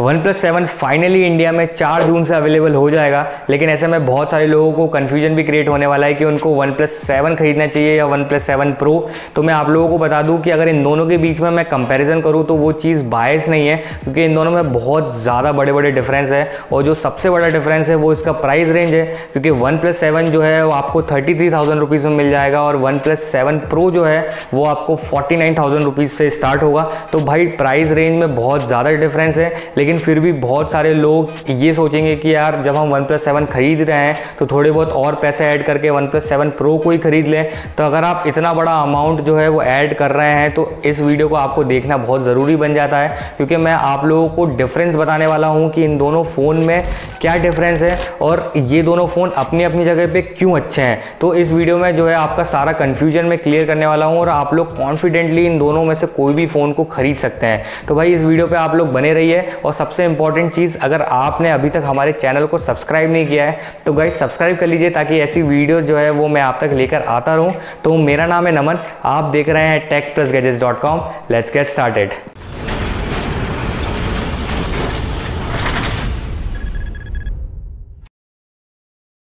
One plus seven finally India में चार जून से अवेलेबल हो जाएगा। लेकिन ऐसे में बहुत सारे लोगों को कन्फ्यूज़न भी क्रिएट होने वाला है कि उनको वन प्लस सेवन खरीदना चाहिए या वन प्लस सेवन प्रो तो मैं आप लोगों को बता दूँ कि अगर इन दोनों के बीच में मैं कंपैरिजन करूँ तो वो चीज़ बायस नहीं है, क्योंकि इन दोनों में बहुत ज़्यादा बड़े बड़े डिफरेंस है। और जो सबसे बड़ा डिफरेंस है, वो इसका प्राइस रेंज है, क्योंकि वन प्लस सेवन जो है, वो आपको थर्टी थ्री थाउज़ेंड रुपीज़ में मिल जाएगा और वन प्लस सेवन प्रो जो है, वो आपको फोर्टी नाइन थाउज़ेंड रुपीज़ से स्टार्ट होगा। तो भाई प्राइस रेंज में बहुत ज़्यादा डिफरेंस है, लेकिन फिर भी बहुत सारे लोग ये सोचेंगे कि यार, जब हम वन प्लस सेवन खरीद रहे हैं तो थोड़े बहुत और पैसे ऐड करके वन प्लस सेवन प्रो को ही खरीद लें। तो अगर आप इतना बड़ा अमाउंट जो है वो ऐड कर रहे हैं तो इस वीडियो को आपको देखना बहुत ज़रूरी बन जाता है, क्योंकि मैं आप लोगों को डिफरेंस बताने वाला हूँ कि इन दोनों फ़ोन में क्या डिफरेंस है और ये दोनों फ़ोन अपनी अपनी जगह पे क्यों अच्छे हैं। तो इस वीडियो में जो है आपका सारा कन्फ्यूज़न मैं क्लियर करने वाला हूँ और आप लोग कॉन्फिडेंटली इन दोनों में से कोई भी फ़ोन को खरीद सकते हैं। तो भाई, इस वीडियो पर आप लोग बने रहिए और सबसे इंपॉर्टेंट चीज़, अगर आपने अभी तक हमारे चैनल को सब्सक्राइब नहीं किया है तो गाइज़ सब्सक्राइब कर लीजिए ताकि ऐसी वीडियो जो है वो मैं आप तक लेकर आता रहूँ। तो मेरा नाम है नमन, आप देख रहे हैं tech plus gadgets dot com let's get started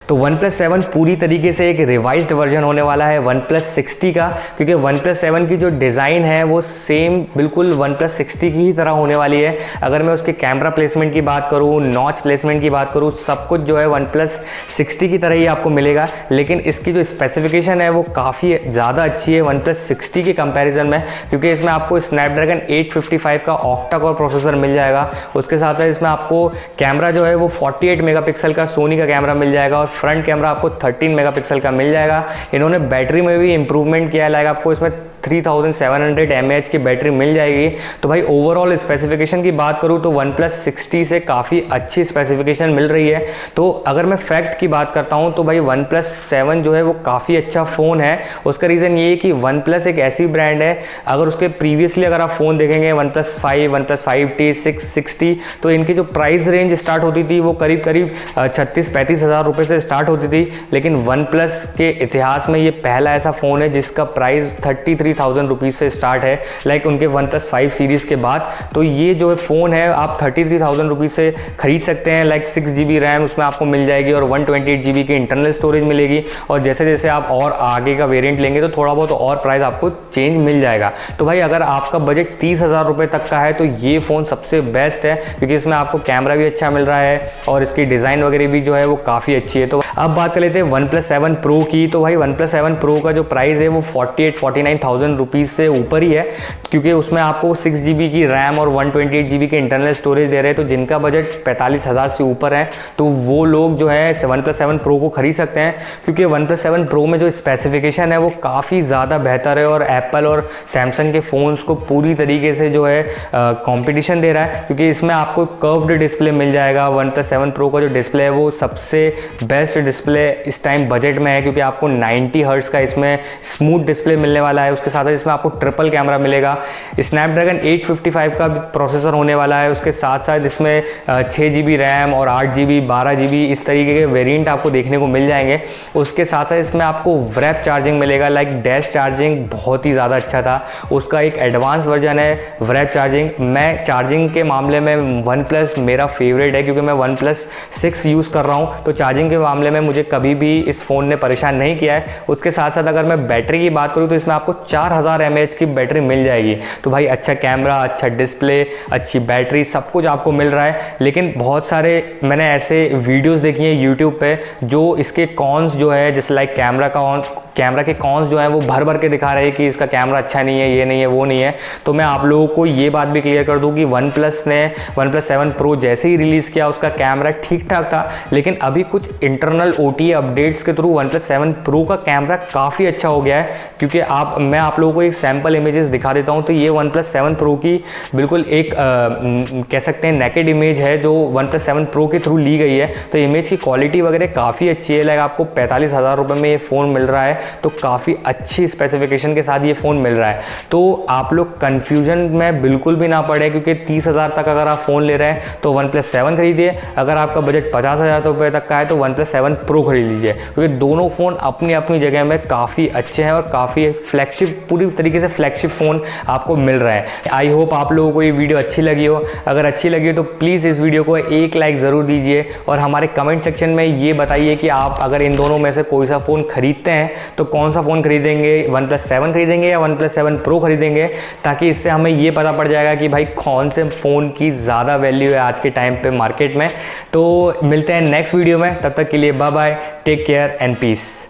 तो वन प्लस सेवन पूरी तरीके से एक रिवाइज्ड वर्जन होने वाला है, वन प्लस सिक्सटी का, क्योंकि वन प्लस सेवन की जो डिज़ाइन है, वो सेम बिल्कुल वन प्लस सिक्सटी की ही तरह होने वाली है। अगर मैं उसके कैमरा प्लेसमेंट की बात करूँ नॉच प्लेसमेंट की बात करूँ, सब कुछ जो है वन प्लस सिक्सटी की तरह ही आपको मिलेगा। लेकिन इसकी जो स्पेसिफिकेशन है, वो काफ़ी ज़्यादा अच्छी है वन प्लस सिक्सटी के कंपेरिजन में, क्योंकि इसमें आपको स्नैपड्रैगन एट फिफ्टी फाइव का ऑक्टा कोर प्रोसेसर मिल जाएगा। उसके साथ साथ इसमें आपको कैमरा जो है, वो फोर्टी एट मेगा पिक्सल का सोनी का कैमरा मिल जाएगा और फ्रंट कैमरा आपको 13 मेगापिक्सल का मिल जाएगा। इन्होंने बैटरी में भी इंप्रूवमेंट किया है। लाइक आपको इसमें 3700 mAh की बैटरी मिल जाएगी। तो भाई ओवरऑल स्पेसिफिकेशन की बात करूँ तो वन प्लस सिक्सटी से काफ़ी अच्छी स्पेसिफिकेशन मिल रही है। तो अगर मैं फैक्ट की बात करता हूँ तो भाई वन प्लस सेवन जो है वो काफ़ी अच्छा फ़ोन है। उसका रीज़न ये है कि वन प्लस एक ऐसी ब्रांड है, अगर उसके प्रीवियसली अगर आप फ़ोन देखेंगे one plus five one plus five T six sixty तो इनकी जो प्राइस रेंज स्टार्ट होती थी वो करीब करीब छत्तीस, पैंतीस हज़ार रुपये से स्टार्ट होती थी। लेकिन वन प्लस के इतिहास में ये पहला ऐसा फ़ोन है जिसका price thirty three thousand rupees से स्टार्ट है लाइक उनके वन प्लस फाइव सीरीज़ के बाद। तो ये जो है फ़ोन है, आप थर्टी थ्री थाउज़ेंड रुपीज़ से खरीद सकते हैं like six G B RAM उसमें आपको मिल जाएगी और one twenty eight G B की इंटरनल स्टोरेज मिलेगी। और जैसे जैसे आप और आगे का वेरियंट लेंगे तो थोड़ा बहुत और प्राइस आपको चेंज मिल जाएगा। तो भाई, अगर आपका बजट तीस हज़ार रुपये तक का है तो ये फ़ोन सबसे बेस्ट है, क्योंकि इसमें आपको कैमरा भी अच्छा मिल रहा है और इसकी डिज़ाइन वगैरह भी जो है वो काफ़ी अच्छी है। तो अब बात कर लेते हैं वन प्लस सेवन प्रो की। तो भाई वन प्लस सेवन प्रो का जो प्राइस है वो forty eight, forty nine thousand rupees से ऊपर ही है, क्योंकि उसमें आपको सिक्स जी बी की रैम और one twenty eight G B के इंटरनल स्टोरेज दे रहे हैं। तो जिनका बजट पैंतालीस हज़ार से ऊपर है तो वो लोग जो है वन प्लस सेवन प्रो को खरीद सकते हैं, क्योंकि वन प्लस सेवन प्रो में जो स्पेसिफिकेशन है वो काफ़ी ज़्यादा बेहतर है और एप्पल और सैमसंग के फ़ोन्स को पूरी तरीके से जो है कॉम्पिटिशन दे रहा है, क्योंकि इसमें आपको कर्व्ड डिस्प्ले मिल जाएगा। वन प्लस सेवन प्रो का जो डिस्प्ले है वो सबसे बेस्ट डिस्प्ले इस टाइम बजट में है क्योंकि आपको 90 हर्ट्स का इसमें स्मूथ डिस्प्ले मिलने वाला है। उसके साथ साथ इसमें आपको ट्रिपल कैमरा मिलेगा। स्नैपड्रैगन 855 का प्रोसेसर होने वाला है। उसके साथ साथ इसमें छः जी रैम और आठ जी बी बारह जी बी इस तरीके के वेरियंट आपको देखने को मिल जाएँगे। उसके साथ साथ इसमें आपको व्रैप चार्जिंग मिलेगा। लाइक डैश चार्जिंग बहुत ही ज़्यादा अच्छा था। उसका एक एडवांस वर्जन है व्रैप चार्जिंग मैं चार्जिंग के मामले में वन प्लस मेरा फेवरेट है क्योंकि मैं वन प्लस सिक्स यूज़ कर रहा हूँ। तो चार्जिंग के मामले में मुझे कभी भी इस फ़ोन ने परेशान नहीं किया है। उसके साथ साथ अगर मैं बैटरी की बात करूँ तो इसमें आपको चार हज़ार की बैटरी मिल जाएगी। तो भाई अच्छा कैमरा अच्छा डिस्प्ले, अच्छी बैटरी, सब कुछ आपको मिल रहा है। लेकिन बहुत सारे मैंने ऐसे वीडियोज़ देखी हैं यूट्यूब पर जो इसके कॉन्स जो है, जैसे लाइक कैमरा का कैमरा के कॉन्स जो है वो भर भर के दिखा रहे हैं कि इसका कैमरा अच्छा नहीं है ये नहीं है वो नहीं है। तो मैं आप लोगों को ये बात भी क्लियर कर दूँ कि वन प्लस ने वन प्लस सेवन प्रो जैसे ही रिलीज़ किया उसका कैमरा ठीक ठाक था लेकिन अभी कुछ इंटरनल ओ अपडेट्स के through one plus seven pro का कैमरा काफ़ी अच्छा हो गया है क्योंकि आप मैं आप लोगों को एक सैंपल इमेजेस दिखा देता हूँ तो ये वन प्लस सेवन प्रो की बिल्कुल एक आ, कह सकते हैं नेकेड इमेज है जो वन प्लस सेवन प्रो के थ्रू ली गई है। तो इमेज की क्वालिटी वगैरह काफ़ी अच्छी है लाइक आपको पैंतालीस हज़ार रुपये में ये फ़ोन मिल रहा तो काफ़ी अच्छी स्पेसिफिकेशन के साथ ये फ़ोन मिल रहा है। तो आप लोग कन्फ्यूज़न में बिल्कुल भी ना पड़े, क्योंकि तीस हज़ार तक अगर आप फ़ोन ले रहे हैं तो वन प्लस सेवन खरीदिए। अगर आपका बजट पचास हज़ार रुपये तक का है तो वन प्लस सेवन प्रो खरीद लीजिए। क्योंकि दोनों फ़ोन अपनी अपनी जगह में काफ़ी अच्छे हैं और काफ़ी फ्लैगशिप पूरी तरीके से फ्लैगशिप फ़ोन आपको मिल रहा है। आई होप आप लोगों को ये वीडियो अच्छी लगी हो। अगर अच्छी लगी हो तो प्लीज़ इस वीडियो को एक लाइक ज़रूर दीजिए। और हमारे कमेंट सेक्शन में ये बताइए कि आप अगर इन दोनों में से कोई सा फ़ोन खरीदते हैं तो कौन सा फ़ोन खरीदेंगे? वन प्लस सेवन खरीदेंगे या वन प्लस सेवन प्रो खरीदेंगे? ताकि इससे हमें ये पता पड़ जाएगा कि भाई कौन से फ़ोन की ज़्यादा वैल्यू है आज के टाइम पे मार्केट में। तो मिलते हैं नेक्स्ट वीडियो में। तब तक के लिए bye bye take care and peace